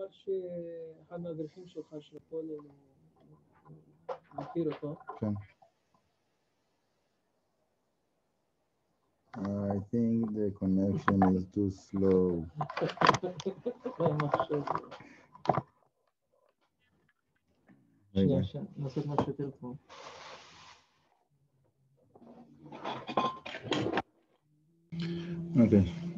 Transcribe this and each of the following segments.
אמר שאחד מהדרכים שלך של הפועל, מכיר אותו. כן. I think the connection is too slow. ממש, רגע, שנייה, שנייה, נעשה משהו יותר טוב. אוקיי.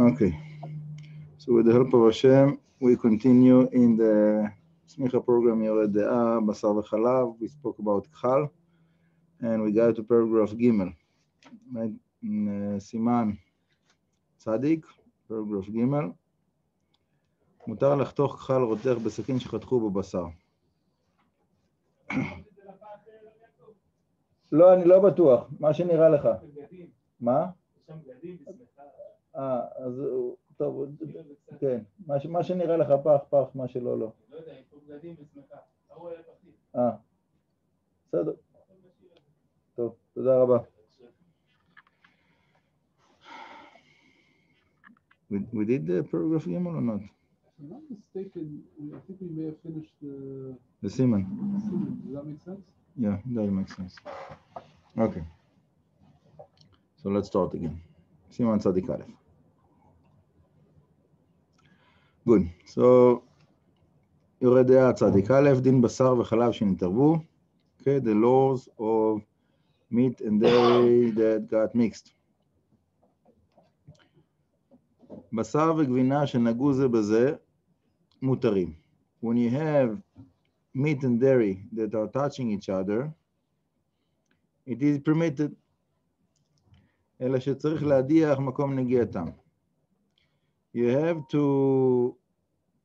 Okay. So with the help of Hashem, we continue in the Semicha program Yoreh De'ah, Basar V'Chalav. We spoke about Khal, and we got to paragraph Gimel. In, uh, Siman Tzadik, paragraph Gimel. מותר לחתוך כחל רותח בסכין שחתכו בבשר. לא, אני לא בטוח. מה שנראה לך. מה? אה, אז הוא- טוב, כן, מה שנראה לך פח, פח, מה שלא, לא. אה, בסדר. טוב, תודה רבה. We, we did the paragraph Gimel or not? If I'm not mistaken, I think we may have finished the, The Siman. does that make sense? Yeah, that makes sense. Okay. So let's start again. Siman Tzadik Aleph. Good. So, Yoreh De'ah Tzadik Din Basar v'Chalav Shintarbu. Okay, the laws of meat and dairy that got mixed. Basar וגבינה שנגעו When you have meat and dairy that are touching each other, it is permitted אלא שצריך להדיח מקום נגיעתם. You have to,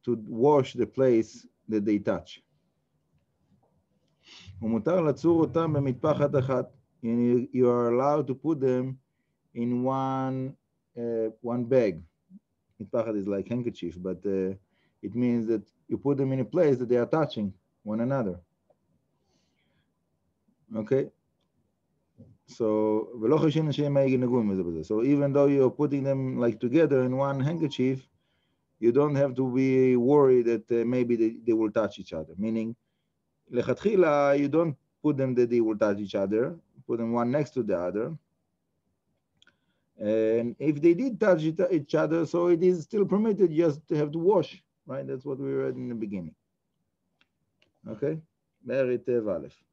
to wash the place that they touch. ומותר לצור אותם במטפחת אחת. You, you are allowed to put them in one, uh, one bag. מטפחת is like handkerchief, but uh, it means that you put them in a place that they are touching one another. Okay? so So even though you're putting them like together in one handkerchief, you don't have to be worried that uh, maybe they, they will touch each other. Meaning, lechatchila, you don't put them that they will touch each other. Put them one next to the other. And if they did touch each other, so it is still permitted. You just have to wash, right? That's what we read in the beginning. Okay, merit Aleph.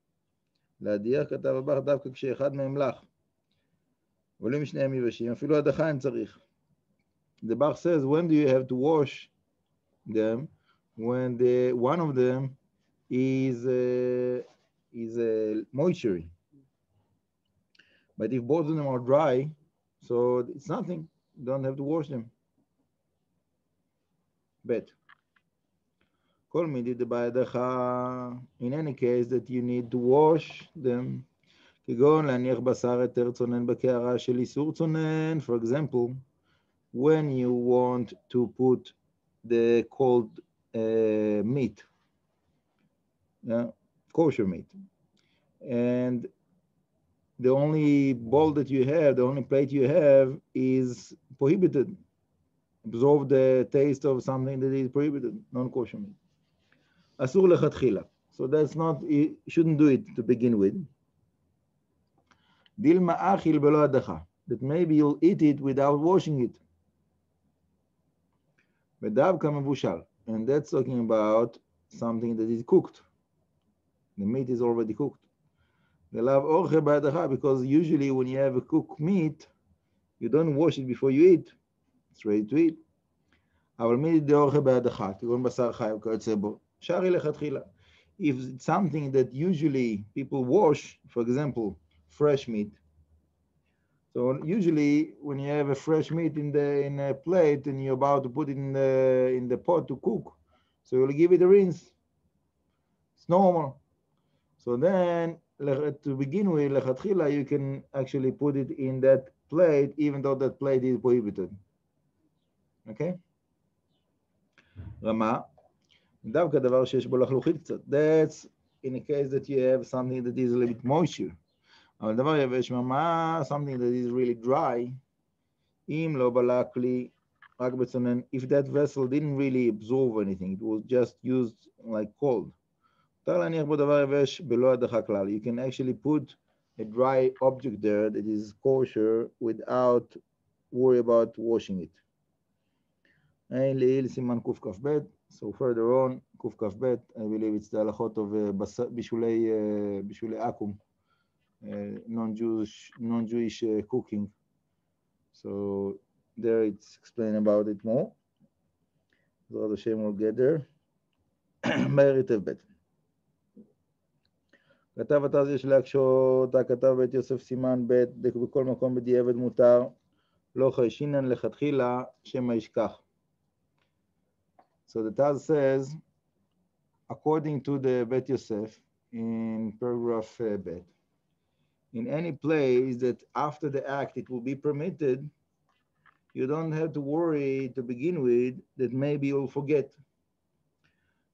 להדיח כתב הבח דווקא כשאחד מהם לח. עולים שניהם יבשים, אפילו הדחה אין צריך. The Bach says, when do you have to wash them? When the one of them is uh, is uh, moisture. But if both of them are dry, so it's nothing. You don't have to wash them. Bet. כל מידי דבידך, in any case that you need to wash them, כגון להניח בשר היתר צונן בקערה של איסור צונן, for example, when you want to put the cold uh, meat, yeah, kosher meat, and the only bowl that you have, the only plate you have is prohibited, absorb the taste of something that is prohibited, non-kosher meat. אסור לכתחילה. So that's not, you shouldn't do it to begin with. דילמה אכיל בלא הדחה. That maybe you'll eat it without washing it. ודווקא מבושל. And that's talking about something that is cooked. The meat is already cooked. ולאו אורחה בהדחה, because usually when you have a cooked meat, you don't wash it before you eat. It's ready to eat. אבל מי דאורחה בהדחה, כגון בשר חי וכיוצא בו. shari lechatchila. If it's something that usually people wash, for example, fresh meat. So usually when you have a fresh meat in the in a plate and you're about to put it in the in the pot to cook, so you'll give it a rinse. It's normal. So then to begin with, lechatchila, you can actually put it in that plate, even though that plate is prohibited. Okay? Rama, דווקא דבר שיש בו לחלוכית קצת. That's in a case that you have something that is a little bit moisture. אבל דבר יבש ממש, something that is really dry, אם לא בלע כלי רק בצונן, if that vessel didn't really absorb anything, it was just used like cold. מותר להניח בו דבר יבש בלא הדחה כלל. You can actually put a dry object there that is kosher without worry about washing it. אין לעיל סימן קכ"ב, so further on, קכ"ב, I believe it's the הלכות of uh, בישולי, uh, בישולי עכו"ם, uh, non-Jewish, non-Jewish uh, cooking. So there it's explained about it more. בעזרת השם will get there. מהר היטב ב'. כתב התז יש להקשות, כתב בית יוסף סימן ב', בכל מקום בדיעבד מותר, לא חיישינן לכתחילה, שמא ישכח. So the Taz says, according to the Bet Yosef in paragraph uh, Bet, in any place that after the act it will be permitted, you don't have to worry to begin with that maybe you'll forget.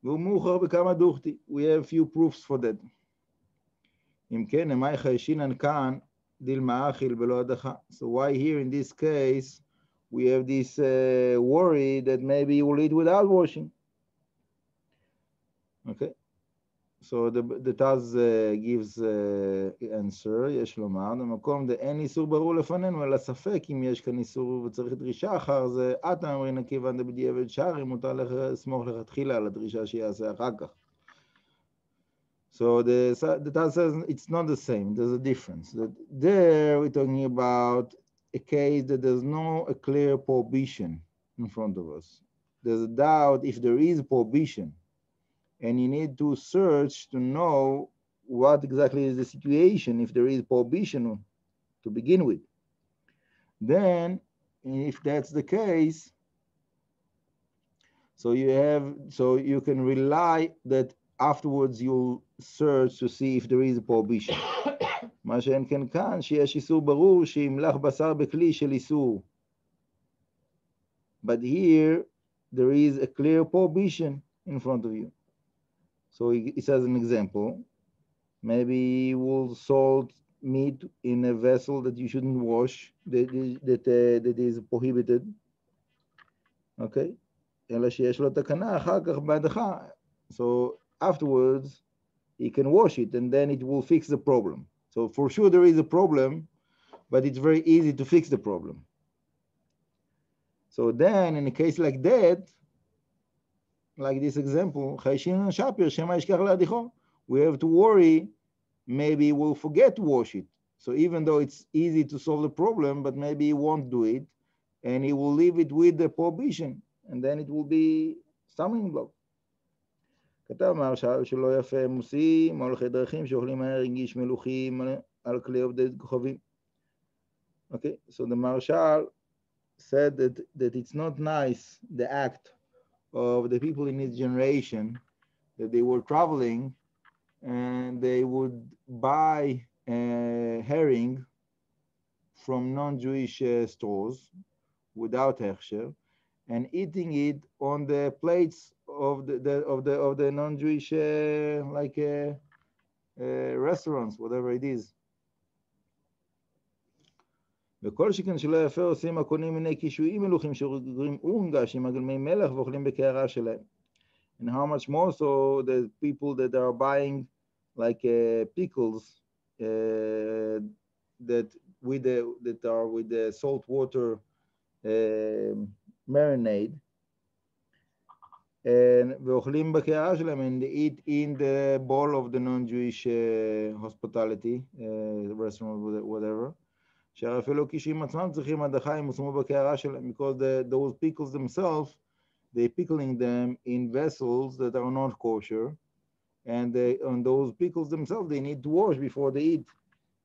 We have few proofs for that. So why here in this case we have this uh, worry that maybe you will eat without washing. Okay. So the, the Taz uh, gives uh, answer, יש לומר, במקום דאין איסור ברור לפנינו, אלא ספק אם יש כאן איסור וצריך דרישה אחר זה, אתה אמרינא כיוון דבדיעבד שרי, מותר לך לסמוך לכתחילה על הדרישה שיעשה אחר כך. So the, the Taz says it's not the same, there's a difference. That there we're talking about a case that there's no a clear prohibition in front of us. There's a doubt if there is prohibition, and you need to search to know what exactly is the situation if there is prohibition to begin with. Then, if that's the case, so you have so you can rely that afterwards you'll search to see if there is a prohibition. מה שאין כן כאן, שיש איסור ברור שימלח בשר בכלי של איסור. But here, there is a clear prohibition in front of you. So he, he says an example. Maybe you will salt meat in a vessel that you shouldn't wash, that is, that, uh, that is prohibited. Okay? אלא שיש לו תקנה אחר כך בהדחה. So afterwards, he can wash it and then it will fix the problem. So for sure there is a problem, but it's very easy to fix the problem. So then in a case like that, like this example, we have to worry, maybe we'll forget to wash it. So even though it's easy to solve the problem, but maybe he won't do it, and he will leave it with the prohibition, and then it will be stumbling block. כתב שלא יפה הם עושים, הולכי דרכים שאוכלים מלוכים על כלי עובדי כוכבים. אוקיי? Okay? So the Maharshal said that, that it's not nice, the act of the people in his generation, that they were traveling and they would buy a herring from non-Jewish uh, stores without hechsher, and eating it on the plates of the, the of the of the non-Jewish uh, like uh, uh, restaurants, whatever it is. וכל שכן שלא יפה עושים הקונים מיני קישואים מלוכים שגורים אונגש עם הגלמי מלח ואוכלים בקערה שלהם. And how much more so the people that are buying like uh, pickles uh, that with the that are with the salt water uh, marinade and ואוכלים בקערה שלהם and they eat in the bowl of the non-Jewish uh, hospitality uh, restaurant whatever שהרי אפילו קישואים עצמם צריכים הדחה אם הושמו בקערה שלהם because the, those pickles themselves they pickling them in vessels that are not kosher and they, on those pickles themselves they need to wash before they eat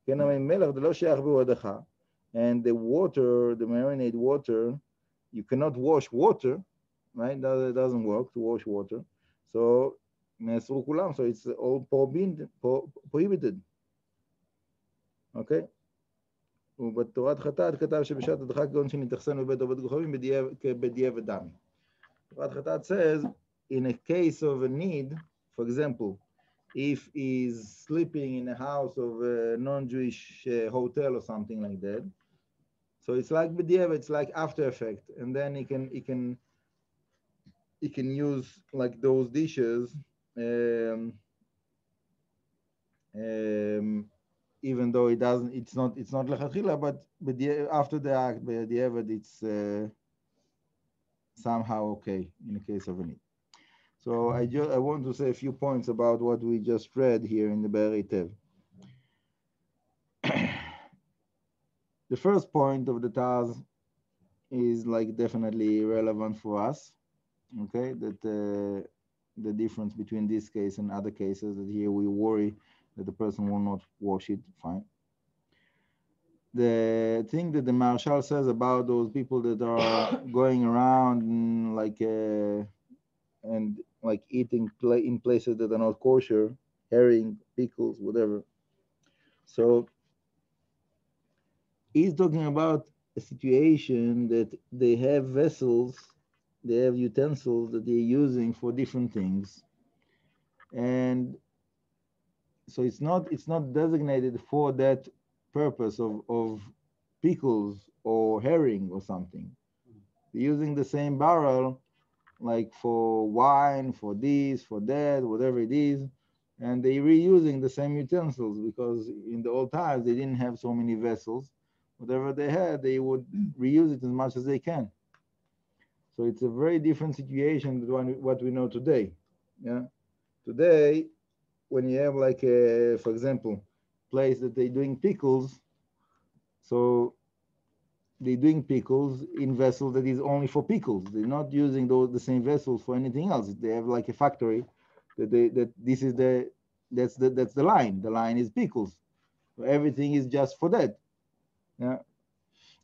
כן אבל מלח זה לא שייך בו הדחה and the water the marinade water you cannot wash water right? That doesn't work to wash water. So נאסרו כולם, so it's all forbidden, prohibited. אוקיי? Okay? ובתורת חטאת כתב שבשעת הדחק גאון שנתאכסן בבית עובד כוכבים בדיעבד דמי. תורת חטאת says, in a case of a need, for example, if he's sleeping in a house of a non-Jewish uh, hotel or something like that, so it's like b'diavad, it's like after effect, and then he can he can he can use like those dishes um, um, even though it doesn't, it's not, it's not lechatchila, but but the, after the act, by the it's uh, somehow okay in the case of a need. So I just I want to say a few points about what we just read here in the Be'eri the first point of the Taz is like definitely relevant for us. Okay, that uh, the difference between this case and other cases that here we worry that the person will not wash it, fine. The thing that the Maharshal says about those people that are going around and like uh, and like eating in places that are not kosher, herring, pickles, whatever. So he's talking about a situation that they have vessels, they have utensils that they're using for different things. And so it's not it's not designated for that purpose of, of pickles or herring or something. They're using the same barrel like for wine, for this, for that, whatever it is, and they reusing the same utensils because in the old times they didn't have so many vessels. Whatever they had, they would reuse it as much as they can. So it's a very different situation than what we know today. Yeah, today when you have like a, for example, place that they're doing pickles, so they're doing pickles in vessels that is only for pickles. They're not using those the same vessels for anything else. They have like a factory that they that this is the that's the that's the line. The line is pickles. So everything is just for that. Yeah.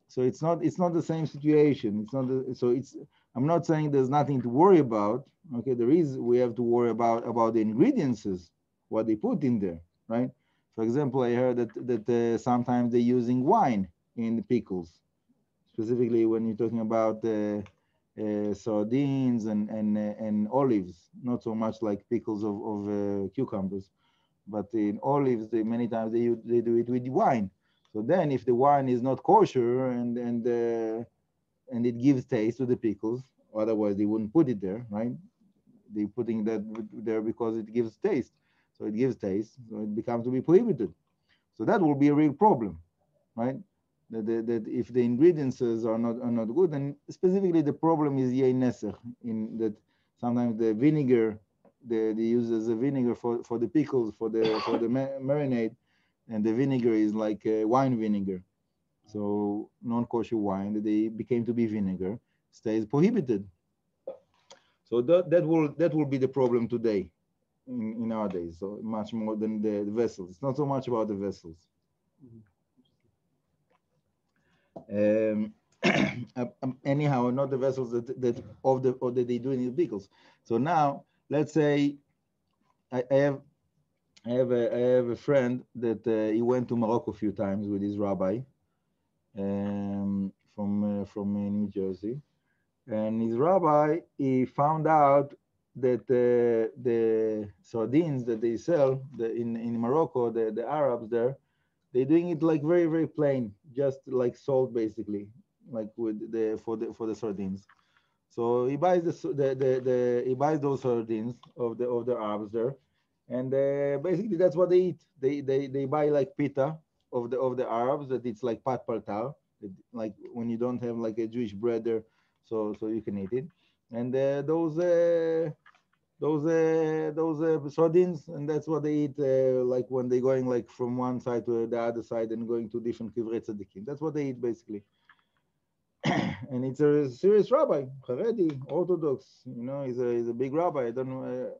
So it's not it's not the same situation. It's not the, so it's I'm not saying there's nothing to worry about. Okay, there is we have to worry about about the ingredients what they put in there, right? For example, I heard that that uh, sometimes they're using wine in the pickles, specifically when you're talking about uh, uh, sardines and and uh, and olives. Not so much like pickles of, of uh, cucumbers, but in olives, they many times they they do it with wine. So then, if the wine is not kosher and and uh, and it gives taste to the pickles, otherwise they wouldn't put it there, right? They're putting that there because it gives taste. So it gives taste, so it becomes to be prohibited. So that will be a real problem, right? That, that, that if the ingredients are not are not good, and specifically the problem is nesech, in that sometimes the vinegar the, they use as a vinegar for, for the pickles for the for the marinade, and the vinegar is like uh, wine vinegar. So non-kosher wine that they became to be vinegar stays prohibited. So that, that will that will be the problem today in, in days. so much more than the, the, vessels. It's not so much about the vessels. Um, uh, um, anyhow, not the vessels that, that of the or that they do in the vehicles. So now, let's say I, I have I have a I have a friend that uh, he went to Morocco a few times with his rabbi um, from uh, from uh, New Jersey, and his rabbi he found out that uh, the sardines that they sell the, in, in Morocco, the, the Arabs there, they're doing it like very, very plain, just like salt basically, like with the for the for the sardines. So he buys the, the, the, the he buys those sardines of the of the Arabs there, and uh, basically that's what they eat. They they they buy like pita of the of the Arabs that it's like pat paltar, like when you don't have like a Jewish bread there, so so you can eat it. And uh, those uh, those uh, those uh, sardines, and that's what they eat uh, like when they're going like from one side to the other side and going to different kivrei tzaddikim. That's what they eat basically. and it's a serious rabbi, Haredi, Orthodox. You know, he's a he's a big rabbi. I don't know.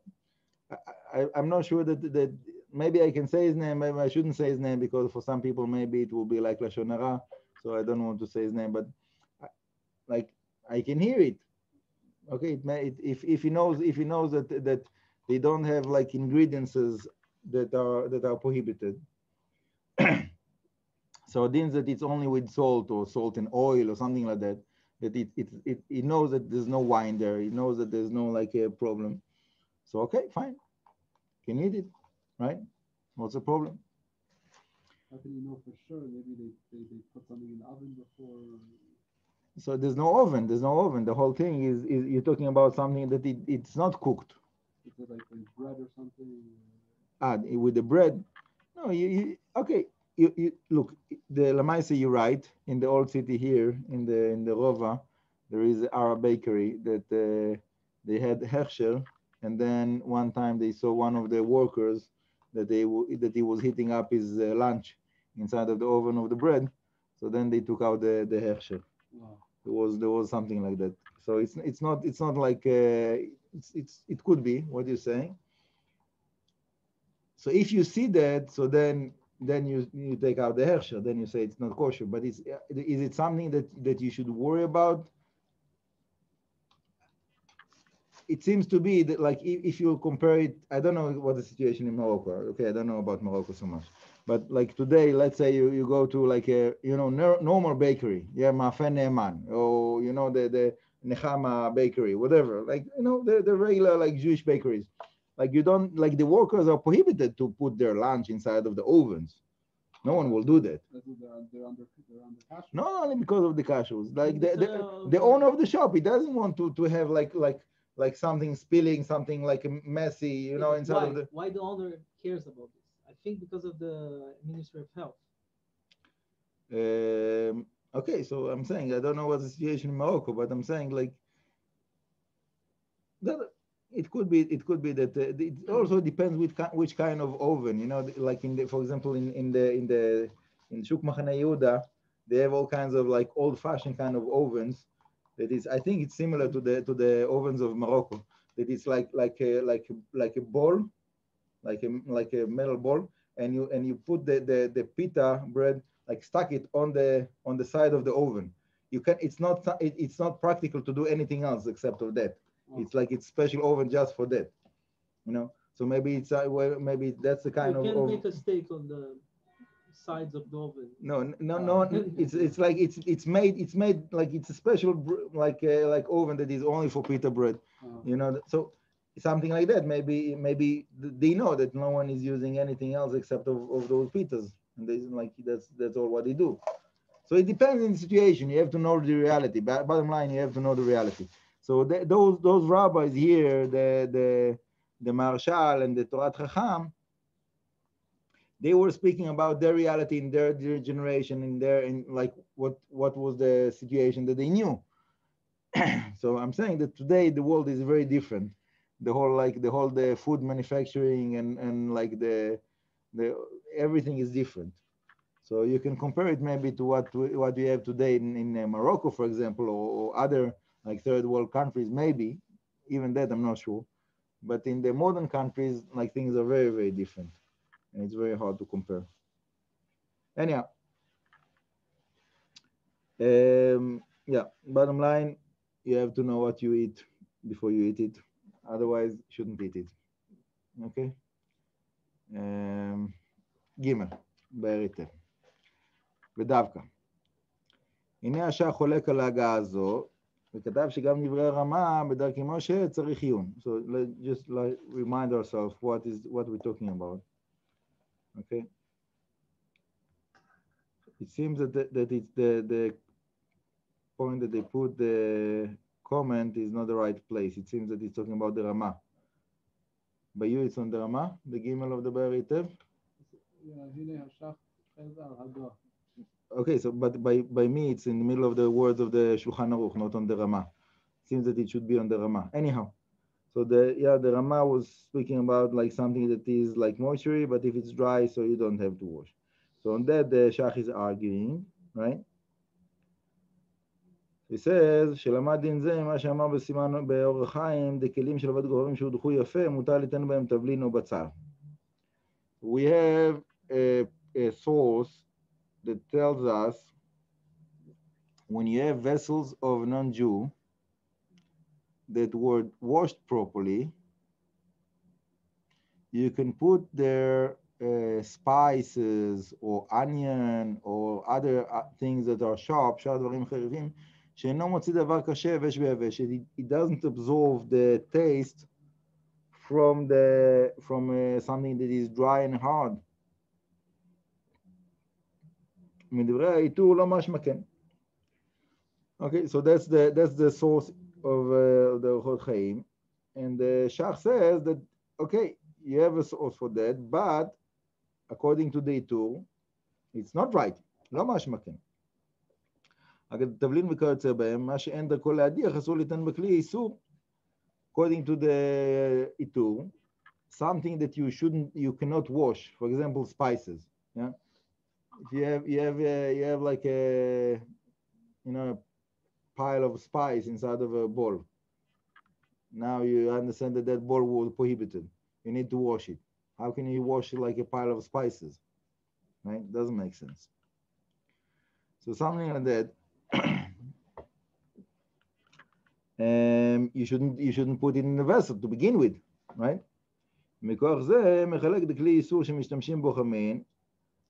I, am not sure that that maybe I can say his name. Maybe I shouldn't say his name because for some people maybe it will be like lashon hara. So I don't want to say his name, but I, like I can hear it okay it may, it, if, if he knows if he knows that that they don't have like ingredients that are that are prohibited. so sardines that it's only with salt or salt and oil or something like that. That it it it, it knows that there's no wine there. It knows that there's no like a problem. So okay, fine, can eat it, right? What's the problem? How can you know for sure? Maybe they, they, they put something in the oven before. So there's no oven. There's no oven. The whole thing is, is you're talking about something that it, it's not cooked. Is it like with bread or something? Ah, with the bread. No, you, you okay. You, you look the Lamaisa. You're right. In the old city here, in the in the Rova, there is an Arab bakery that uh, they had Hechsher, and then one time they saw one of the workers that they that he was heating up his uh, lunch inside of the oven of the bread. So then they took out the the hechsher. Wow. There was there was something like that. So it's it's not it's not like uh, it's it's it could be what you're saying. So if you see that, so then then you you take out the hechsher. Then you say it's not kosher. But is is it something that that you should worry about? It seems to be that like if, if, you compare it, I don't know what the situation in Morocco. Okay, I don't know about Morocco so much, but like today, let's say you, you go to like a you know normal bakery, yeah, Ma'afe Ne'eman, or you know the the Nechama bakery, whatever, like you know the, the regular like Jewish bakeries. Like you don't like the workers are prohibited to put their lunch inside of the ovens. No one will do that. They're, they're under, they're under Not only because of the kashrus. Like the, the, uh, the owner of the shop, he doesn't want to to have like like like something spilling, something like messy, you know, inside why? of the. Why the owner cares about this? I think because of the Ministry of Health. Um, okay, so I'm saying I don't know what the situation in Morocco, but I'm saying like that it could be it could be that uh, it also depends which which kind of oven, you know, like in the for example in in the in the in Shuk Machane Yehuda, they have all kinds of like old-fashioned kind of ovens that is I think it's similar to the to the ovens of Morocco. That it's like like a like like a ball, like a like a metal ball, and you and you put the the, the pita bread like stuck it on the on the side of the oven. You can it's not it, it's not practical to do anything else except of that. Oh. It's like it's special oven just for that, you know. So maybe it's uh, well, maybe that's the kind you of. You can make a steak on the sides of the oven. No, no, no. it's it's like it's it's made it's made like it's a special like uh, like oven that is only for pita bread. Oh. You know, so something like that. Maybe maybe they know that no one is using anything else except of, of those pitas, and they like that's that's all what they do. So it depends on the situation. You have to know the reality. But bottom line, you have to know the reality. So the, those those rabbis here, the the the Maharshal and the Torat Chatat, they were speaking about their reality in their, their generation in their in like what what was the situation that they knew. So i'm saying that today the world is very different. The whole like the whole the food manufacturing and and like the the everything is different. So you can compare it maybe to what what we have today in, in uh, morocco for example or, or other like third world countries maybe. Even that i'm not sure. But in the modern countries like things are very very different and it's very hard to compare. Anyhow, um, yeah, bottom line, you have to know what you eat before you eat it. Otherwise, you shouldn't eat it. Okay? Um, ג' באר היטב. ודווקא. הנה השח חולק על ההגעה הזו, וכתב שגם דברי רמה בדרכי משה צריך עיון. So let's just like remind ourselves what is what we're talking about. Okay. It seems that, the, that it's the, the point that they put the comment is not the right place. It seems that it's talking about the Rama. By you, it's on the Rama, the Gimel of the Be'er Okay, so but by, by me, it's in the middle of the words of the Shulchan Aruch, not on the Rama. Seems that it should be on the Rama. Anyhow, so the yeah, the Rama was speaking about like something that is like mortuary, but if it's dry, so you don't have to wash. So on that, the Shach is arguing, right? He says, שלמד דין זה מה שאמר בסימן באור החיים, דכלים של עבד גורמים שהודחו יפה, מותר ליתן בהם תבלין או בצל. We have a, a source that tells us when you have vessels of non-Jew, that were washed properly, you can put their uh, spices or onion or other uh, things that are sharp, שאר דברים חריפים, שאינו מוציא דבר קשה יבש ויבש. It, it doesn't absorb the taste from the from uh, something that is dry and hard. מדברי העיטור לא משמע כן. Okay, so that's the that's the source of uh, the Orchot Chaim. And uh, Shach says that, okay, you have a source for that, but according to the Itur, it's not right. לא מאשמה כן. וכיוצא בהם, מה שאין דרכו להדיח, אסור בכלי איסור. According to the uh, Itur, something that you shouldn't, you cannot wash, for example, spices. Yeah? If you have, you have, uh, you have like a, you know, pile of spice inside of a bowl. Now you understand that that bowl was prohibited. You need to wash it. How can you wash it like a pile of spices? Right? Doesn't make sense. So something like that. um, you shouldn't you shouldn't put it in the vessel to begin with, right? מכוח זה מחלק דכלי איסור שמשתמשים בו חמין,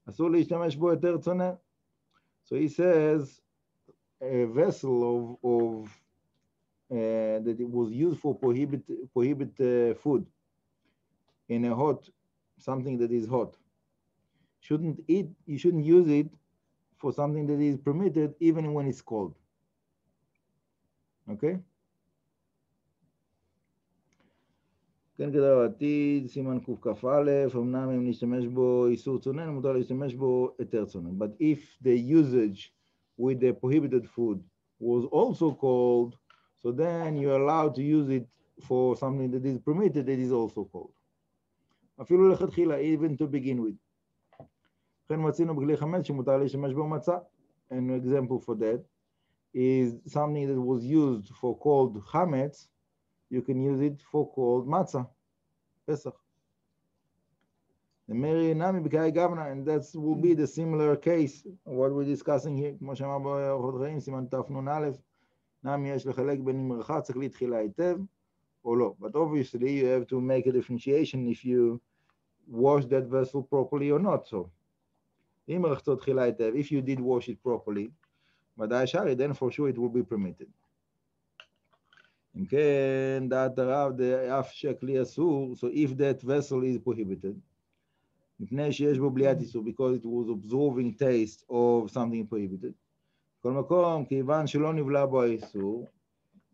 אסור להשתמש בו יותר צונן. So he says a vessel of, of uh, that it was used for prohibit prohibit uh, food in a hot something that is hot shouldn't eat you shouldn't use it for something that is permitted even when it's cold okay כן כדאי העתיד, סימן קכ"א, אמנם אם נשתמש בו איסור צונן, מותר להשתמש בו היתר צונן. But if the usage with the prohibited food was also cold, so then you're allowed to use it for something that is permitted that is also cold. אפילו לכתחילה, even to begin with. לכן מצינו בכלי חמץ שמותר להשתמש בו מצה. An example for that is something that was used for cold chametz, you can use it for cold matzah, Pesach. The Mary Nami B'kai Gavna, and that will be the similar case of what we're discussing here, כמו שאמר באורחות חיים, סימן תנ"א, נמי יש לחלק בין אם רחץ צריך להתחילה היטב או לא. But obviously you have to make a differentiation if you wash that vessel properly or not so. אם רחצו תחילה היטב, if you did wash it properly, ודאי שרי, then for sure it will be permitted. אם כן, דעת הרב, אף שהכלי אסור, so if that vessel is prohibited, מפני שיש בו בליית איסור, because it was absorbing taste of something prohibited. בכל מקום, כיוון שלא נבלע בו האיסור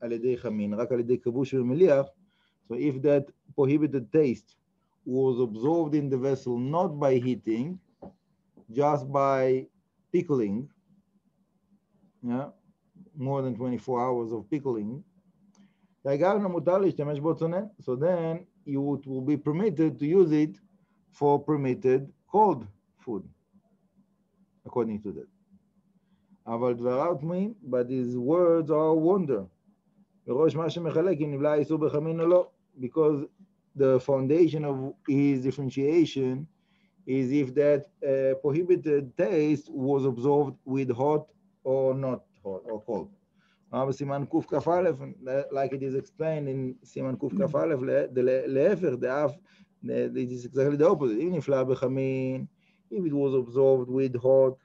על ידי חמין, רק על ידי כבוש ומליח, so if that prohibited taste was absorbed in the vessel not by heating, just by pickling, yeah, more than 24 hours of pickling, והגרנו מותר להשתמש בו צונן. So then you will be permitted to use it for permitted cold food, according to that. אבל דבריו תמוהים, but his words are a wonder. וראש מה שמחלק אם נבלע איסור בחמין או לא, because the foundation of his differentiation is if that uh, prohibited taste was absorbed with hot or not hot or cold. בסימן קכ"א, like it is explained in סימן קכ"א, להפך, דאף, it is exactly the opposite. Even if labechami, if it was absorbed with hot,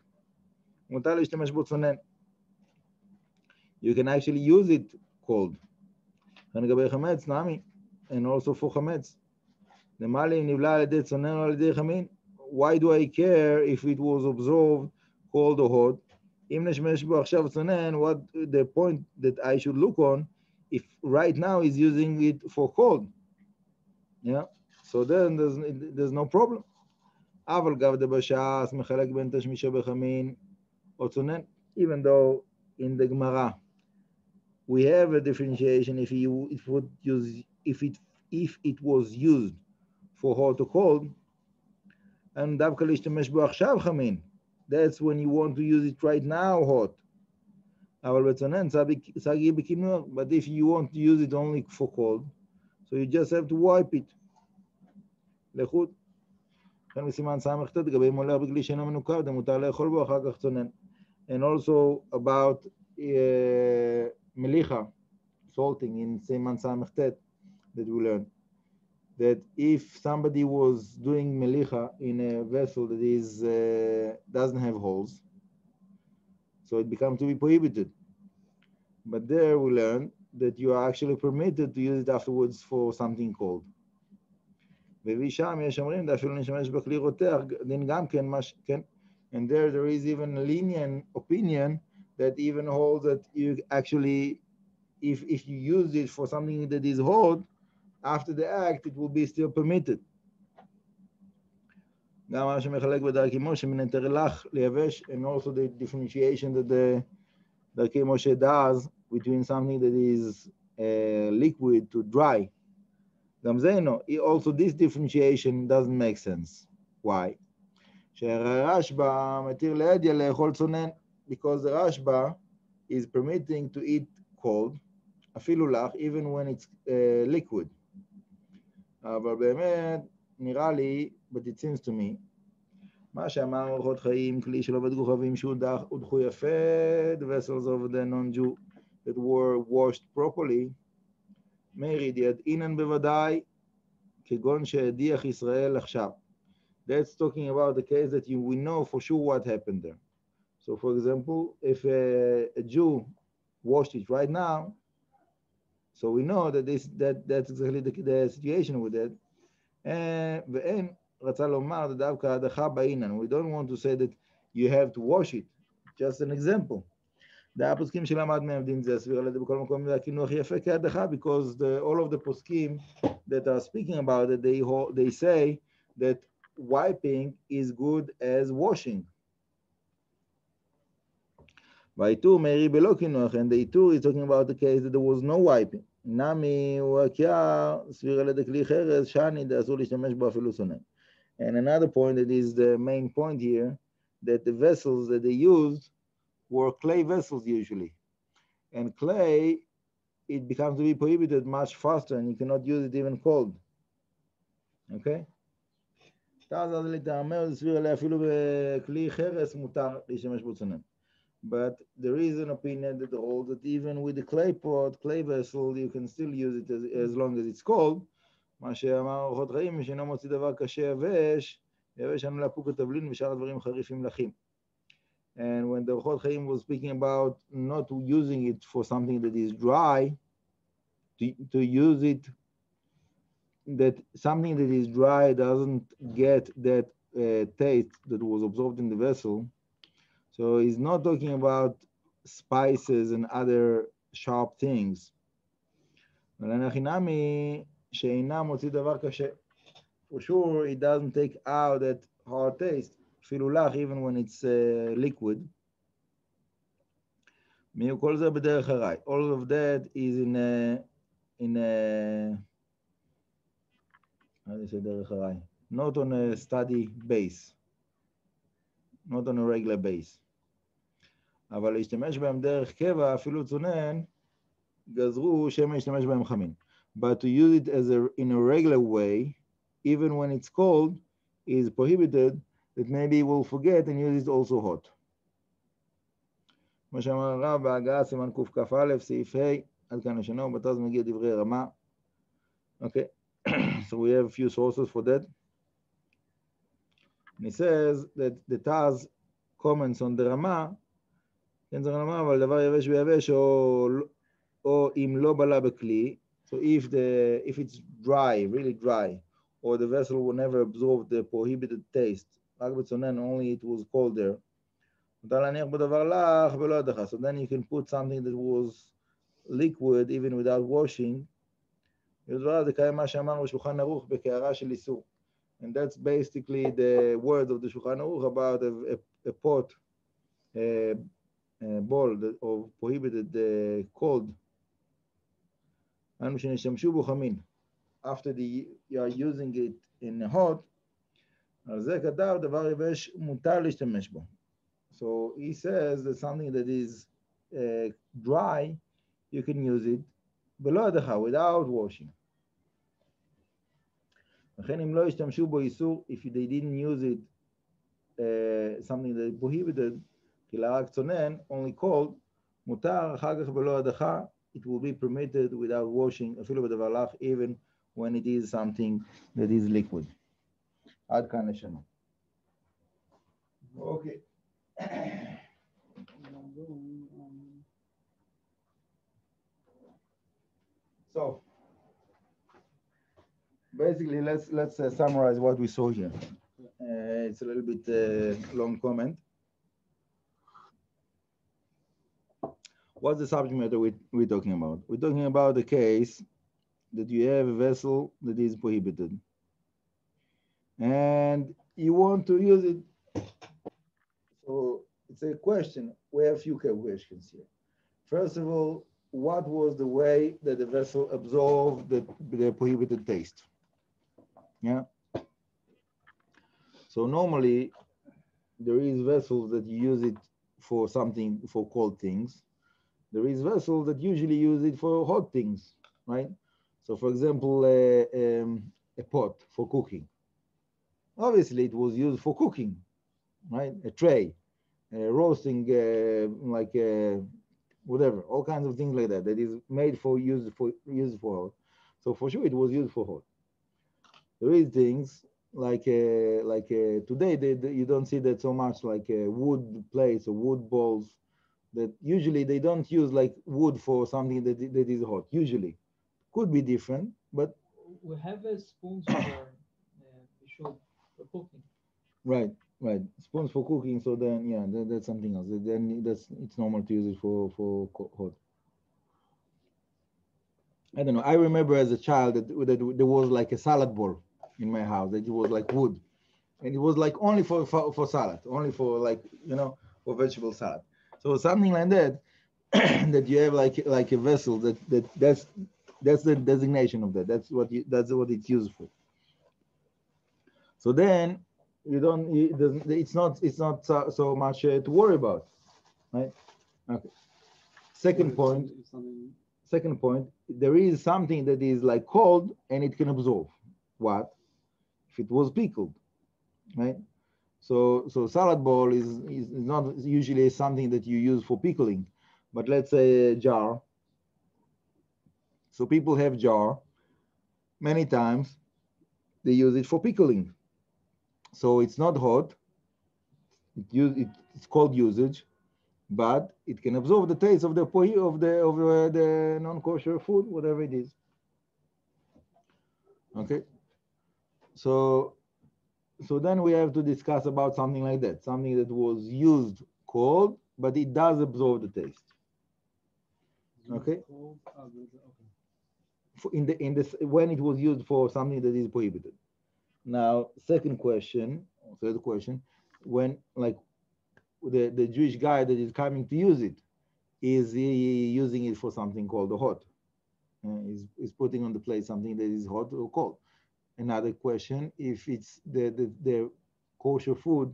you can actually use it cold. And also for chametz. Why do I care if it was absorbed cold or hot? What the point that I should look on if right now is using it for cold? Yeah. so then there's, there's no problem. אבל גב דבש"ס מחלק בין תשמישו בחמין או צונן, even though in the Gemara we have a differentiation if you if would use if it if it was used for hot or cold, and דווקא להשתמש בו עכשיו חמין. That's when you want to use it right now hot. אבל בצונן סגי בקינוח, but if you want to use it only for cold, so you just have to wipe it. לחוד. לכן בסימן ס"ט לגבי מולך בכלי שאינו מנוקר, מותר לאכול בו אחר כך צונן. And also about uh, מליחה, salting in סימן ס"ט that we learned. that if somebody was doing melicha in a vessel that is uh, doesn't have holes, so it becomes to be prohibited. But there we learn that you are actually permitted to use it afterwards for something cold. ושם יש אומרים, אפילו נשתמש בכלי רותח, דין גם כן, מש, כן, and there there is even a lenient opinion that even holds that you actually, if, if you use it for something that is hot, after the act, it will be still permitted. גם מה שמחלק בדרכי משה מן היתר לך ליבש, and also the differentiation that the דרכי משה does between something that is uh, liquid to dry. גם זה אינו, also this differentiation doesn't make sense. Why? שהרשב"א מתיר לאדיה לאכול צונן, because the רשב"א is permitting to eat cold, אפילו לך, even when it's uh, liquid. אבל באמת, נראה לי, but it seems to me, מה שאמר אורחות חיים, כלי של עובד כוכבים שהודחו יפה, the vessels of the non-Jew that were washed properly, מאיר ידיעת אינן בוודאי, כגון שהדיח ישראל עכשיו. That's talking about the case that you, we know for sure what happened there. So for example, if a, a Jew washed it right now, so we know that this that that's exactly the, the situation with it. ואין רצה לומר דווקא הדחה באינן. We don't want to say that you have to wash it. Just an example. דעה הפוסקים שלמד מהם דין זה, סביר על ידי בכל מקום זה הקינוח יפה כהדחה, because the, all of the poskim that are speaking about it, they, they say that wiping is good as washing. והאיתור מאירי בלא קינוח, and the איתור is talking about the case that there was no wiping. נמי הוא הקיאה, סביר על ידי כלי חרס, שאני אסור להשתמש בו אפילו שונא. And another point that is the main point here, that the vessels that they used were clay vessels usually. And clay, it becomes to be prohibited much faster and you cannot use it even cold. Okay? But there is an opinion that holds that even with the clay pot, clay vessel, you can still use it as, as long as it's cold. מה שאמר אורחות חיים, מי שאינו מוציא דבר קשה יבש, יבש אנו לאפוק התבלין ושאר הדברים חריפים לחים. And when the Orchot Chaim was speaking about not using it for something that is dry, to, to use it that something that is dry doesn't get that uh, taste that was absorbed in the vessel. So he's not talking about spices and other sharp things. For sure, it doesn't take out that hard taste אפילו even when it's uh, liquid. כל זה בדרך הרי. All of that is in a, in a, how do you say דרך הרי? Not on a study base. Not on a regular base. אבל להשתמש בהם דרך קבע, אפילו צונן, גזרו שמא להשתמש בהם חמין. But to use it as a, in a regular way, even when it's cold, is prohibited that maybe we'll forget and use it also hot. כמו שאמר הרב בהגעה סימן קכ"א סעיף ה' עד כאן לשנה ובתז מגיע דברי רמה. Okay, so we have a few sources for that. And he says that the Taz comments on the רמה, כן זה רמה, אבל דבר יבש ויבש או, או אם לא בלה בכלי, so if, the, if it's dry, really dry, or the vessel will never absorb the prohibited taste, רק בצונן, only it was cold there. מותר להניח בדבר לך ולא ידך. So then you can put something that was liquid even without washing. בדבריו זה קיים מה שאמרנו בשולחן ערוך בקערה של איסור. And that's basically the word of the Shulchan Aruch about a, a, a pot, a, a bowl that, of prohibited uh, cold. שנשתמשו בו חמין. After the, you are using it in hot, על זה כתב דבר יבש מותר להשתמש בו. So he says that something that is uh, dry, you can use it בלא ידך, without washing. לכן אם לא השתמשו בו איסור, if they didn't use it, uh, something that is prohibited, כי רק צונן, only cold, מותר אחר כך בלא ידך, it will be permitted without washing, אפילו בדבר לך, even when it is something that is liquid. hard condition. Okay. so basically, let's let's uh, summarize what we saw here. Uh, it's a little bit uh, long comment. What's the subject matter we, we're talking about? We're talking about the case that you have a vessel that is prohibited and you want to use it. So it's a question. We have a few questions here. First of all, what was the way that the vessel absorbed the, the prohibited taste? Yeah. So normally there is vessels that use it for something for cold things. There is vessels that usually use it for hot things, right? So for example, uh, um, a pot for cooking. Obviously it was used for cooking, right? A tray, uh, roasting, uh, like uh, whatever, all kinds of things like that, that is made for use for use for hot. So for sure it was used for hot. There is things like uh, like uh, today they, they, you don't see that so much like uh, wood plates or wood bowls that usually they don't use like wood for something that, that is hot usually could be different but We have a spoons for, uh, for cooking. right right. Spoons for cooking so then yeah that, that's something else. Then that's it's normal to use it for for hot. I don't know. I remember as a child that, that there was like a salad bowl in my house. That it was like wood. And it was like only for, for for salad only for like you know for vegetable salad. So something like that that you have like like a vessel that that that's that's the designation of that. That's what you that's what it's used for so then you don't it it's not it's not so, so much uh, to worry about right? Okay. Second point something- if something- second point there is something that is like cold and it can absorb. What? If it was pickled right? So so salad bowl is, is is not usually something that you use for pickling but let's say a jar. So people have jar. Many times they use it for pickling so it's not hot it use it, it's called usage but it can absorb the taste of the of the of uh, the non-kosher food, whatever it is. Okay, so so then we have to discuss about something like that, something that was used cold, but it does absorb the taste. Okay. Cold, uh, but it's- okay. For- In the in this when it was used for something that is prohibited. Now, second question, third question, when like the, the Jewish guy that is coming to use it, is he using it for something called a hot? Uh, is is putting on the plate something that is hot or cold? Another question, if it's the, the, the kosher food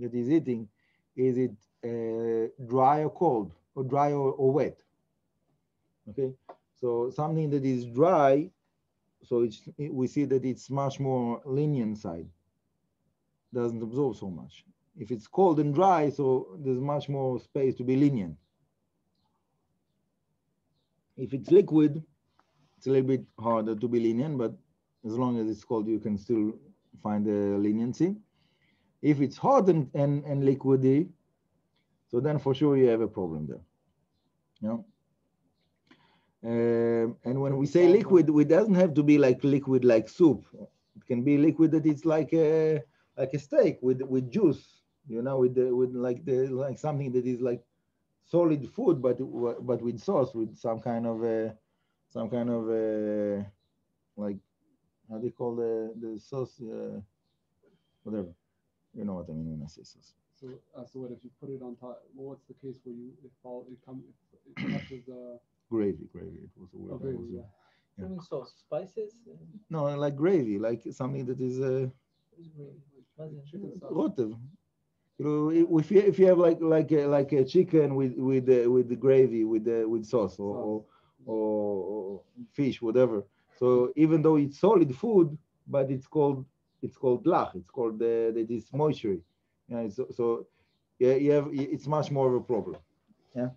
that he's eating, is it uh, dry or cold, or dry or, or wet? Okay, so something that is dry, so we see that it's much more lenient side, doesn't absorb so much if it's cold and dry, so there's much more space to be lenient. If it's liquid, it's a little bit harder to be lenient, but as long as it's cold, you can still find the leniency. If it's hot and, and, and liquidy, so then for sure you have a problem there. You know? Um, and when we say liquid, it doesn't have to be like liquid like soup. It can be liquid that it's like a like a steak with with juice you know, with the with like the like something that is like solid food, but but with sauce, with some kind of a some kind of a like how do you call the the sauce? Uh, whatever, you know what I mean when I say sauce. So, uh, so what if you put it on top? Well, what's the case where you it fall it come it, touches the Gravy, gravy. It was a word. oh, gravy, was- yeah. Yeah. Doing sauce, spices, and No, like gravy, like something that is uh, it's great. What is it? Chicken sauce. rotev. You know, if you if you have like like a, like a chicken with with the, with the gravy with the with sauce or, or or, fish, whatever. So even though it's solid food, but it's called it's called lach. It's called uh, that is moisture. Yeah, so, so yeah, you have it's much more of a problem. Yeah.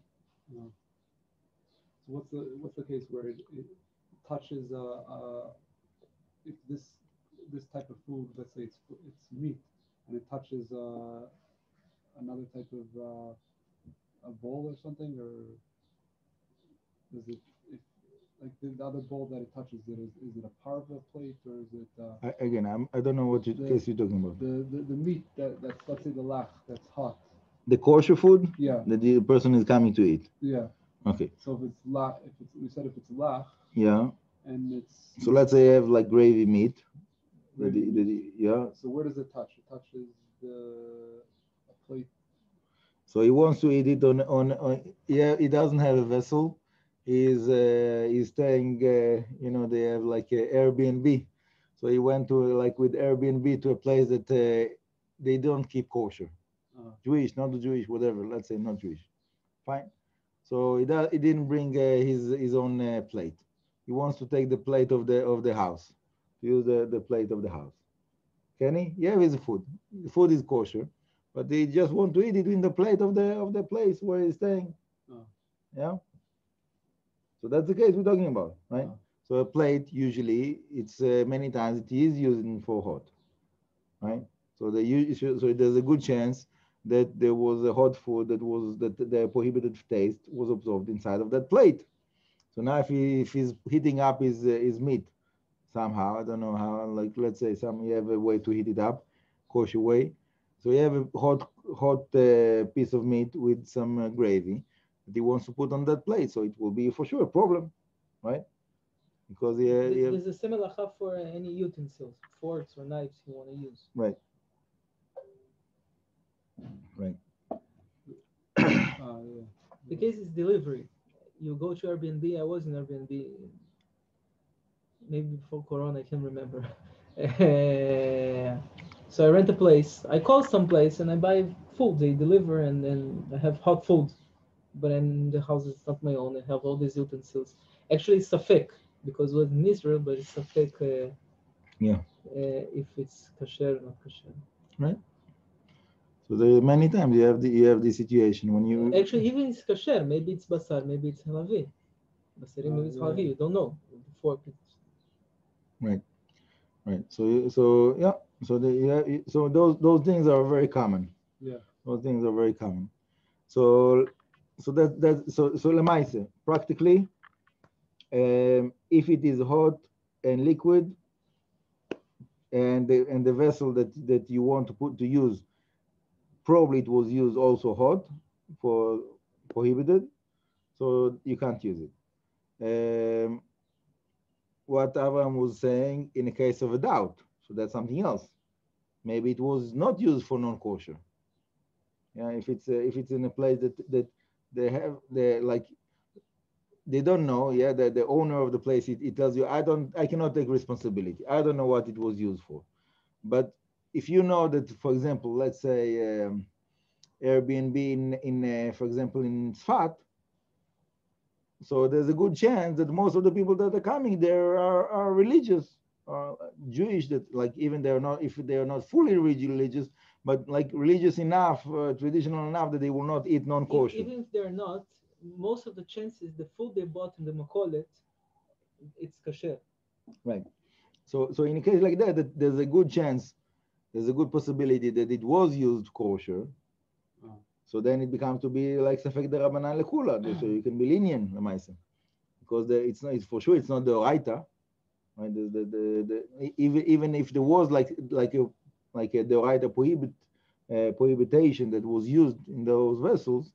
So what's the what's the case where it, it touches a, a if this this type of food, let's say it's it's meat, and it touches uh, another type of uh, a bowl or something, or is it if like the, the other bowl that it touches, it is is it a parva plate or is it uh, I, again, I'm, I don't know what you, The- case you're talking about. the, the the meat that that's let's say the lach that's hot? The kosher food Yeah, that the person is coming to eat. yeah. Okay. So if it's lach, if it's we said if it's lach Yeah. and it's So let's say you have like gravy meat. Gravy the- the- yeah. So where does it touch? It touches the plate. So he wants to eat it on on, on yeah. He doesn't have a vessel. He's uh, he's staying. Uh, you know they have like a Airbnb. So he went to like with Airbnb to a place that uh, they don't keep kosher. Uh, Jewish, not Jewish, whatever. Let's say not Jewish. Fine. So he, does, he didn't bring uh, his his own uh, plate. He wants to take the plate of the of the house. To use the, the plate of the house. Can he? Yeah, his food. The food is kosher, but he just want to eat it in the plate of the of the place where he's staying. Oh. Yeah. So that's the case we're talking about, right? Oh. So a plate usually it's uh, many times it is used for hot, right? So the so there's a good chance that there was a hot food that was that the prohibited taste was absorbed inside of that plate. So now if he if he's heating up his uh, his meat somehow, I don't know how, like let's say some you have a way to heat it up, kosher way. So you have a hot hot uh, piece of meat with some uh, gravy that he wants to put on that plate, so it will be for sure a problem, right? Because yeah, There- yeah, There's a similar hub for uh, any utensils, forks or knives you want to use. right, right. uh, yeah. The case is delivery. You go to Airbnb. I was in Airbnb maybe before Corona. I can't remember. So I rent a place. I call some place and I buy food. They deliver and then I have hot food. But in the house is not my own. I have all these utensils. Actually, it's safek because it was in Israel, but it's safek. Uh, Yeah. Uh, if it's kosher or not kosher. So there many times you have the you have this situation when you Actually, even it's kasher, Maybe it's basar. Maybe it's halavi. Basarim, maybe it's halavi. You don't know. Before right, right. So so yeah, so the yeah, so those those things are very common. Yeah. Those things are very common. So so that that so so lemaise practically, um, if it is hot and liquid, and the and the vessel that that you want to put to use, probably it was used also hot for prohibited, so you can't use it. Um, what Avram was saying in the case of a doubt, so that's something else. Maybe it was not used for non-kosher. Yeah, if it's uh, if it's in a place that that they have they like they don't know. Yeah, the, the owner of the place it, it tells you I don't I cannot take responsibility. I don't know what it was used for. But if you know that, for example, let's say um, Airbnb in in uh, for example in Sfat, so there's a good chance that most of the people that are coming there are, are religious, are Jewish. That like even they're not if they are not fully religious, but like religious enough, uh, traditional enough that they will not eat non-kosher. Even if they're not, most of the chances the food they bought in the makolet, it's kosher. Right. So so in a case like that, that there's a good chance, there's a good possibility that it was used kosher. Oh. So then it becomes to be like safek de rabbanan lekula. So you can be lenient, because the, it's not it's for sure it's not the oraita, right? The, the, the, the, even even if there was like like a like a deoraita prohibit uh, prohibition that was used in those vessels,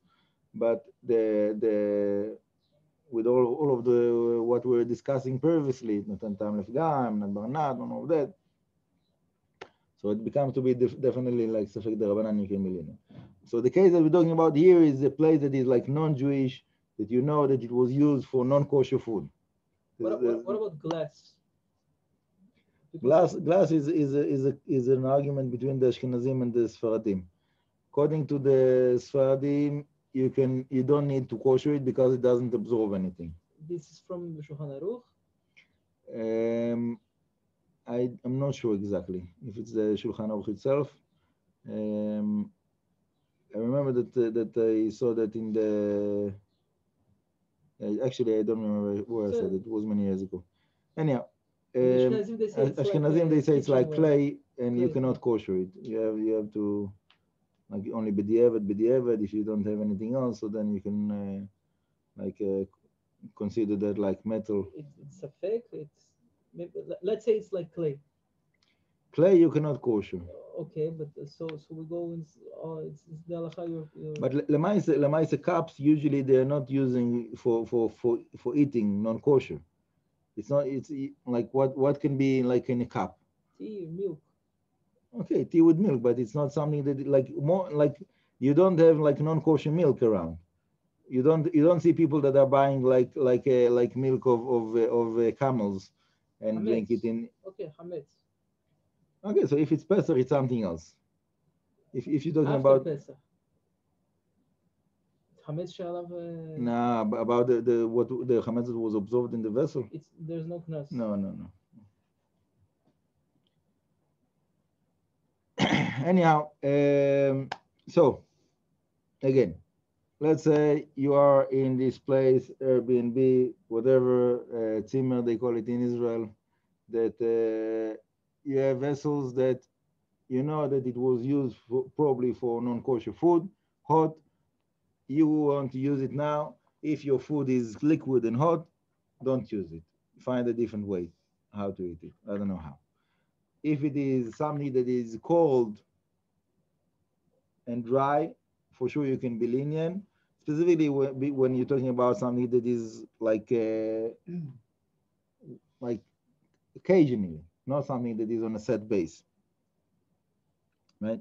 but the the with all, all of the what we were discussing previously, natan tam lefgam, nat barnat, and all of that. So it becomes to be def- definitely like safek de rabbanan yekemilin. So the case that we're talking about here is a place that is like non-Jewish, that you know that it was used for non-kosher food. What, what, what about glass? Glass, glass is is a, is a, is an argument between the Ashkenazim and the Sfaradim. According to the Sfaradim, you can you don't need to kosher it because it doesn't absorb anything. This is from Shulchan Aruch. Um, I I'm not sure exactly if it's the Shulchan Aruch itself. Um, I remember that uh, that I saw that in the. uh, actually, I don't remember where I said it. It was many years ago. Anyhow, um, Ashkenazim, they say it's like Ashkenazim, a they say it's like clay, and you cannot kosher it. You have you have to like only b'diavad, b'diavad. If you don't have anything else, so then you can uh, like uh, consider that like metal. It's, it's a fake. It's maybe, let's say it's like clay. Clay you cannot kosher. Okay, but uh, so so we go in. Oh, it's, it's the halacha. You're, you're, But le- lemaise lemaise cups usually they are not using for for for for eating non kosher. It's not. It's like what what can be like in a cup. tea, milk. Okay, tea with milk, but it's not something that like more like you don't have like non kosher milk around. You don't you don't see people that are buying like like uh, like milk of of uh, of uh, camels and Hametz. blank it in. Okay, Hametz. Okay, so if it's Pesach, it's something else. If, if you're talking After about. Pesach. Hametz shalav. Uh... Nah, about the, the what the Hametz was absorbed in the vessel. It's there's no knas. No, no, no. Anyhow, um, so again, let's say you are in this place, Airbnb, whatever, uh, they call it in Israel, that uh, you have vessels that you know that it was used for, probably for non kosher food, hot. You want to use it now. If your food is liquid and hot, don't use it find a different way how to eat it. I don't know how. If it is something that is cold and dry, for sure you can be lenient. Specifically when you're talking about something that is like uh, like occasionally, not something that is on a set base, right?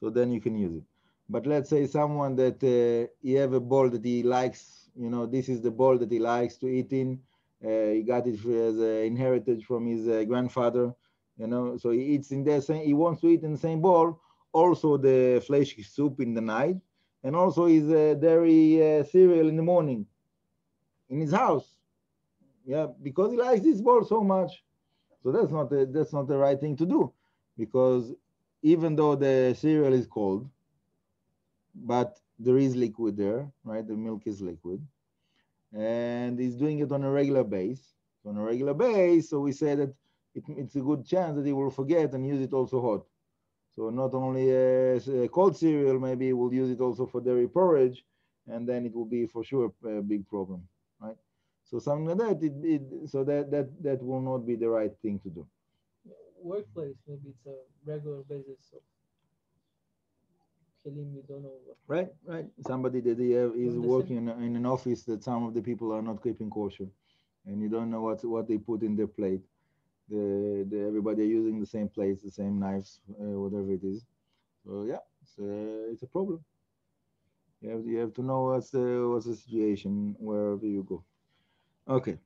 So then you can use it. But let's say someone that uh, you have a bowl that he likes, you know, this is the bowl that he likes to eat in. Uh, he got it as an inheritance from his uh, grandfather, you know. So he eats in the same. He wants to eat in the same bowl. Also the flesh soup in the night, and also his dairy uh, cereal in the morning, in his house. Yeah, because he likes this bowl so much. So that's not the, that's not the right thing to do, because even though the cereal is cold, but there is liquid there, right? The milk is liquid and he's doing it on a regular base. On a regular base, so we say that it, it's a good chance that he will forget and use it also hot. So not only a, a cold cereal, maybe we'll use it also for dairy porridge, and then it will be for sure a, big problem, right? So something like that, it, it, so that, that that will not be the right thing to do. Workplace, maybe it's a regular basis of kelim. You don't know what. Right, right. Somebody that he have, is working in, in an office that some of the people are not keeping kosher, and you don't know what what they put in their plate The, the everybody are using the same plates, the same knives, uh, whatever it is. So yeah, it's a, it's a problem. You have you have to know what's the what's the situation wherever you go. Okay.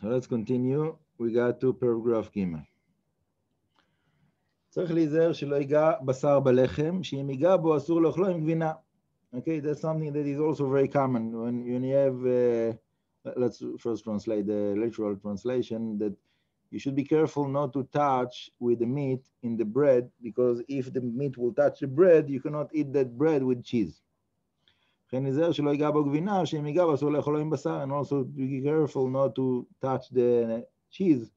So let's continue. We got to paragraph ג'. צריך להיזהר שלא ייגע בשר בלחם, שאם ייגע בו אסור לאכלו עם גבינה. Okay, that's something that is also very common when, when you have, uh, let's first translate the literal translation, that you should be careful not to touch with the meat in the bread because if the meat will touch the bread, you cannot eat that bread with cheese. And also be careful not to touch the cheese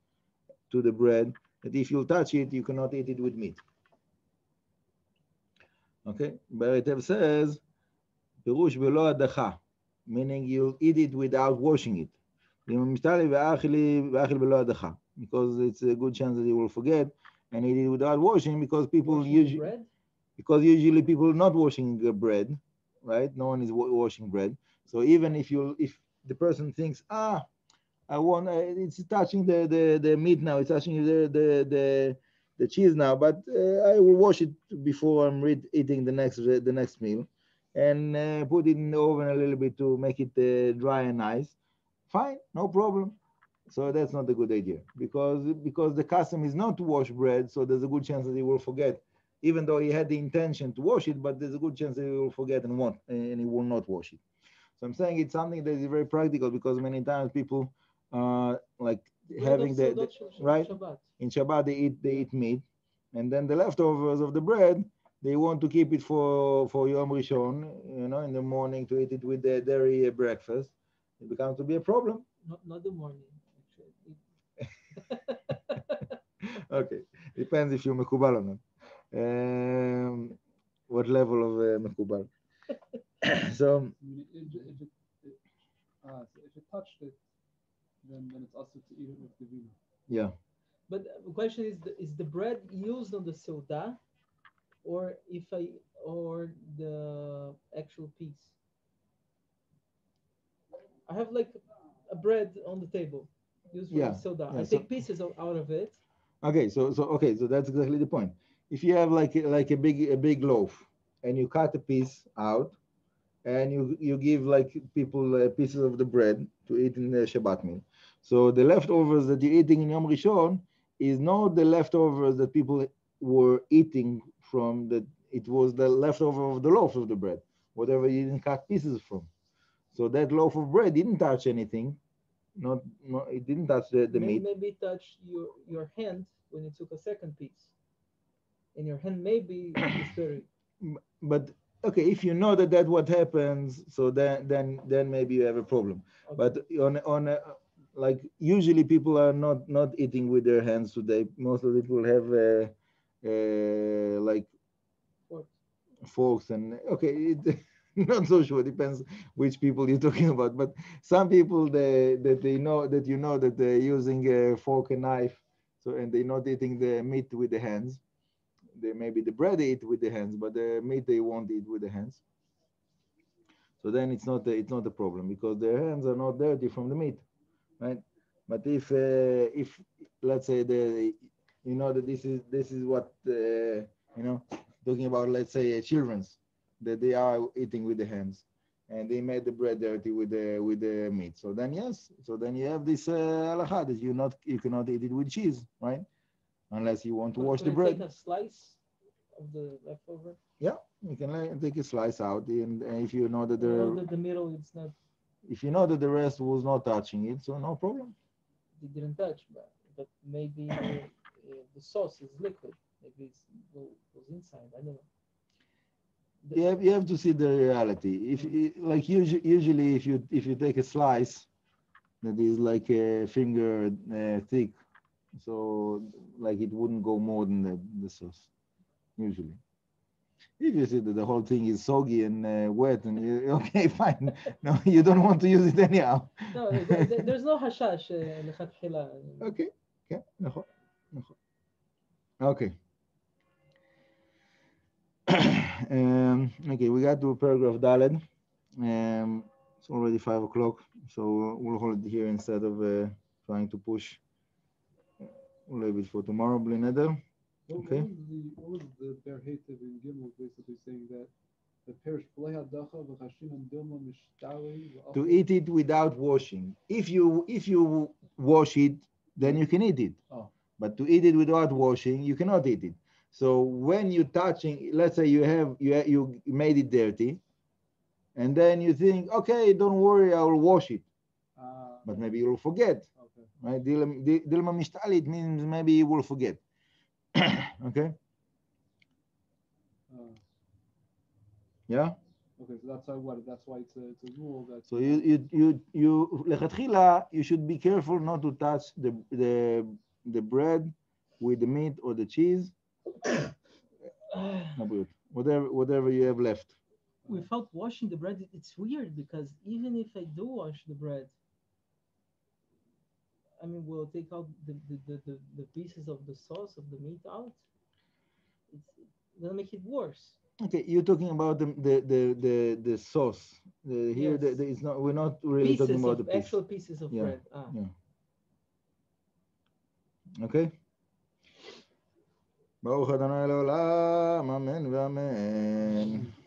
to the bread, that if you touch it, you cannot eat it with meat. Okay, Ber Heitev says, פירוש בלא הדחה, meaning you eat it without washing it because it's a good chance that you will forget and eat it without washing because people Washing usually bread. because usually people not washing uh, bread, right? No one is wa- washing bread. So even if you if the person thinks ah, I want uh, it's touching the, the the meat now, it's touching the the the, the cheese now, but uh, I will wash it before I'm re- eating the next the next meal, and uh, put it in the oven a little bit to make it uh, dry and nice. Fine, no problem. So that's not a good idea because because the custom is not to wash bread, so there's a good chance that he will forget even though he had the intention to wash it, but there's a good chance that he will forget and won't, and he will not wash it. So I'm saying it's something that is very practical because many times people uh, like having the, the- right? Shabbat. in Shabbat they eat they eat meat, and then the leftovers of the bread they want to keep it for for Yom Rishon, you know, in the morning to eat it with the dairy breakfast. It becomes to be a problem. Not, not the morning. okay, depends if you mekubal or not. Um, ehm, what level of eh, uh, מקובל? so, if, if it, uh, if it touched it, then, then it's also to eat it with the vino. Yeah. But the question is, is the bread used on the seudah or if I or the actual piece? I have like a bread on the table for Yeah, seudah. yeah, I so- take pieces of, out of it. Okay, so so okay, so that's exactly the point. If you have like like a big a big loaf and you cut a piece out and you you give like people uh, pieces of the bread to eat in the Shabbat meal. So the leftovers that you're eating in Yom Rishon is not the leftovers that people were eating from the it was the leftover of the loaf of the bread, whatever you didn't cut pieces from. So that loaf of bread didn't touch anything, not, no, it didn't touch the, the May- meat. Maybe touch your your hand when you took a second piece, and your hand maybe is dirty. but okay if you know that that's what happens so then then then maybe you have a problem Okay. but on on a, like usually people are not not eating with their hands today most of it will have uh, uh, like Fork. forks and okay it, not so sure depends which people you're talking about but some people they that they know that you know that they're using a fork and knife so and they're not eating the meat with the hands they maybe the bread they eat with the hands, but the meat they won't eat with the hands. So then it's not a, it's not a problem because their hands are not dirty from the meat, right? But if uh, if let's say the you know that this is this is what uh, you know talking about let's say uh, children's that they are eating with the hands and they made the bread dirty with the with the meat. So then yes, so then you have this uh, halacha that you not you cannot eat it with cheese, right? Unless you want to But wash the I bread. Take a slice of the leftover. Yeah, you can like, take a slice out, and, and if you know that I know the that the middle it's not if you know that the rest was not touching it, so no problem. they didn't touch, but but maybe uh, the sauce is liquid. Maybe it's go- goes inside. I don't know you have, you have to see the reality. If like usually, usually if you if you take a slice that is like a finger uh, thick, so like it wouldn't go more than the, the sauce usually. If you see that the whole thing is soggy and uh, wet, and you, okay, fine. No, you don't want to use it anyhow. no, there's no hashash. okay. Okay. Okay. Um, okay, we got to paragraph Daled. Um, it's already five o'clock, so we'll hold it here instead of uh, trying to push. We'll leave it for tomorrow, bli neder. What, Okay. what was the what was the Ber Heitev in Gimel basically saying that the parish B'lei Hadacha v'Chashim and Dilma Mishtali To eat it without washing. If you if you wash it, then you can eat it. Oh. But to eat it without washing, you cannot eat it. So when you're touching, let's say you have you you made it dirty, and then you think, okay, don't worry, I will wash it. Uh, But maybe you'll forget, okay. right? Dilma mishtali, it means maybe you will forget. okay, Uh, yeah. okay, so that's why what that's why it's a it's a rule that So you you you you lechatchila, you should be careful not to touch the the the bread with the meat or the cheese, whatever whatever you have left. Without washing the bread, it's weird because even if I do wash the bread, I mean, we'll take out the, the, the, the, the pieces of the sauce of the meat out. It's gonna make it worse. Okay, you're talking about the the the the, the sauce. The, here, the, Yes. the, it's not. We're not really pieces talking about of the piece. actual pieces of Yeah, bread. Ah. yeah. Okay. ברוך ה' לעולם, אמן ואמן.